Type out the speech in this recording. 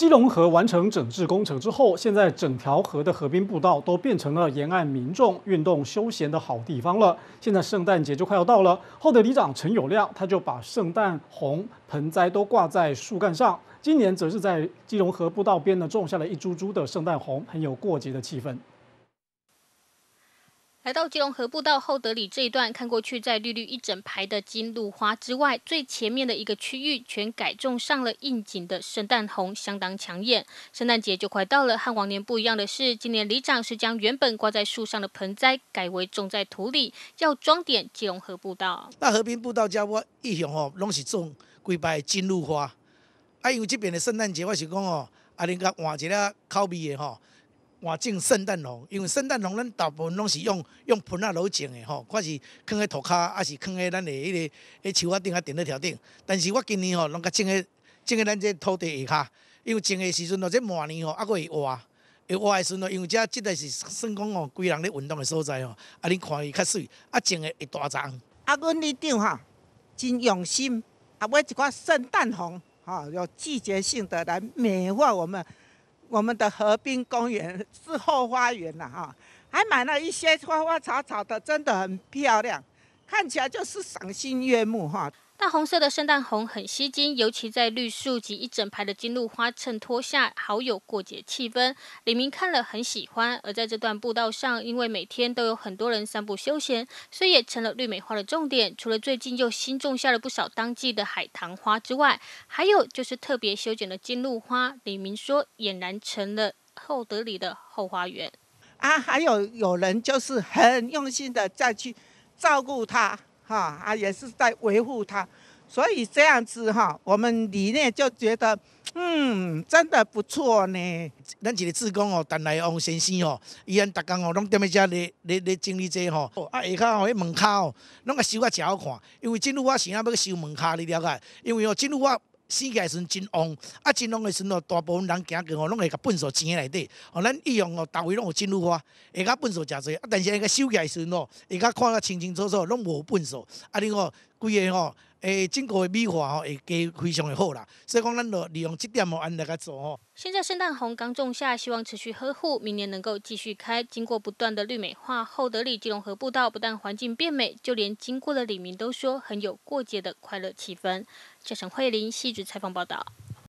基隆河完成整治工程之后，现在整条河的河滨步道都变成了沿岸民众运动休闲的好地方了。现在圣诞节就快要到了，后的里长陈友亮他就把圣诞红盆栽都挂在树干上，今年则是在基隆河步道边呢种下了一株株的圣诞红，很有过节的气氛。来到基隆河步道厚德里这一段，看过去在绿绿一整排的金露花之外，最前面的一个区域全改种上了应景的圣诞红，相当抢眼。圣诞节就快到了，和往年不一样的是，今年里长是将原本挂在树上的盆栽改为种在土里，要装点基隆河步道。那河滨步道家我意向哦，拢是种几排金露花。啊，因为这边的圣诞节，我是讲哦，啊，恁甲换一个口味的吼。换种圣诞龙，因为圣诞龙咱大部分拢是用用盆仔落种的吼，看是放喺土骹，还是放喺咱的迄个迄树仔顶啊，垫咧条顶。但是我今年吼，拢甲种喺种喺咱这土地下骹，因为种的时阵哦，这末年吼，还佫会活，会活的时阵哦，因为这即个是算讲哦，规人咧运动的所在哦，啊，恁看伊较水，啊，种的会大丛。啊，阮里长哈真用心，啊，买一寡圣诞红，哈，有季节性的来美化我们。我们的河滨公园是后花园了哈，还买了一些花花草草的，真的很漂亮，看起来就是赏心悦目哈。大红色的圣诞红很吸睛，尤其在绿树及一整排的金露花衬托下，好有过节气氛。李明看了很喜欢。而在这段步道上，因为每天都有很多人散步休闲，所以也成了绿美花的重点。除了最近又新种下了不少当季的海棠花之外，还有就是特别修剪的金露花。李明说，俨然成了厚德里的后花园。啊，还有有人就是很用心的再去照顾他。哈啊，也是在维护他，所以这样子哈，我们理念就觉得，嗯，真的不错呢。咱一个志工哦，陈来翁先生哦，伊安逐工哦，拢踮咧遮咧咧咧整理这吼。啊，下骹哦，迄门口哦，拢甲修啊真好看，因为进入我是啊要去修门口，你了解？因为哦，进入我。生起来时阵真旺，啊真旺的时阵，大部分人行过哦，拢会甲粪扫钱内底。哦，咱一样哦，单位拢有金露花，会甲粪扫食侪。啊，但是那个收起来时阵哦，会甲看甲清清楚楚，拢无粪扫。啊，你哦，规个吼，诶，整个的美化吼，会加非常的好啦。所以讲，咱就利用这点哦，安来个做吼。现在圣诞红刚种下，希望持续呵护，明年能够继续开。经过不断的绿美化，厚德里基隆河步道不但环境变美，就连经过的李明都说很有过节的快乐气氛。这陈惠玲细致采访报道。